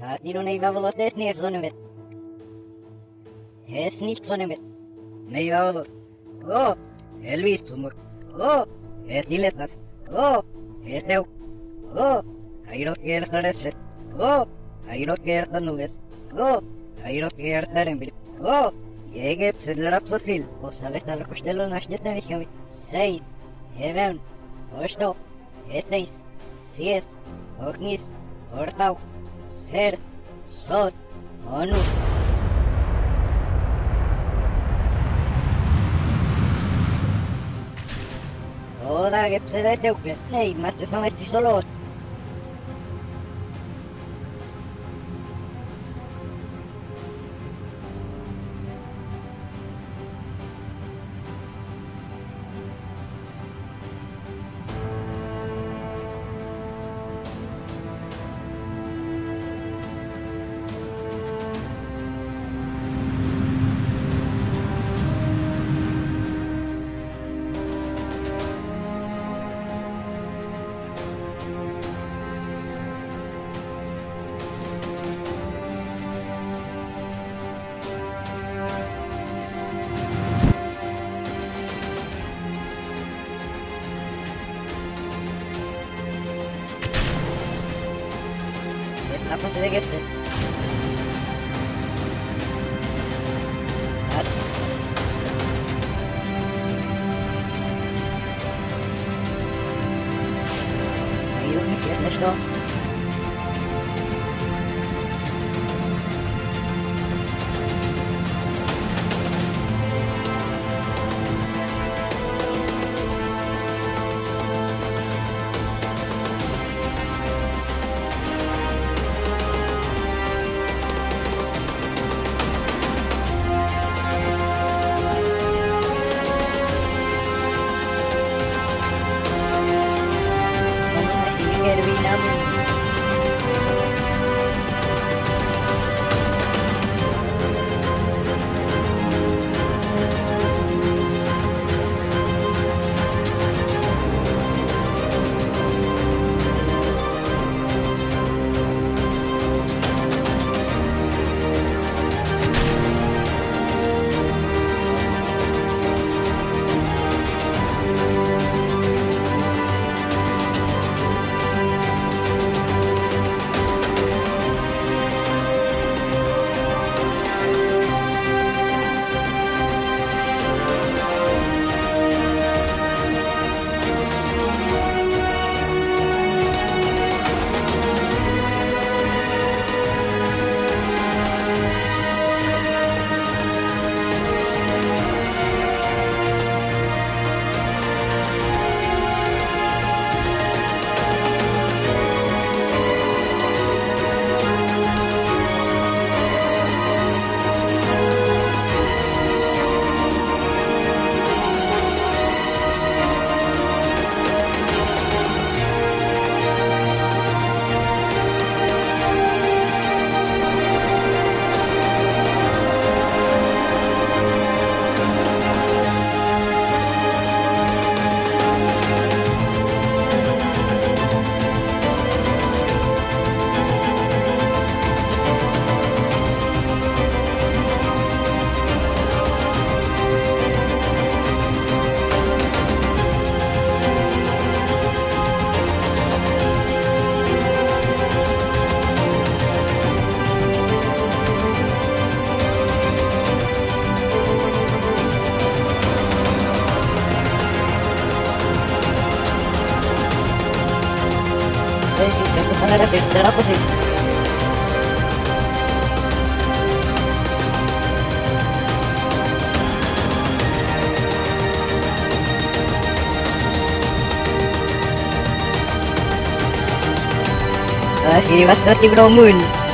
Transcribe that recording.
Wavelot nicht nicht so mit. Es nicht so mit. Nei Wavelot. El visto. Es diletas. Es teu. Ahí no quiero estar ese. Oh, ahí no quiero estar nubes. Oh, ahí no quiero estar en Oh, llegue psidler apsosil. O sale estar los costelos nas jetan ich Seid. Heaven. Osto. Etneis. Sies. Ognis. Ortau. Ser. Sot. Onu. Oda, que se de teucle. Nei, mas te son esti solo. Atmosphäre ergibt sich. Wie du mich jetzt nicht noch? pesan ada sih dan aku sih Ah, sini di Bromun.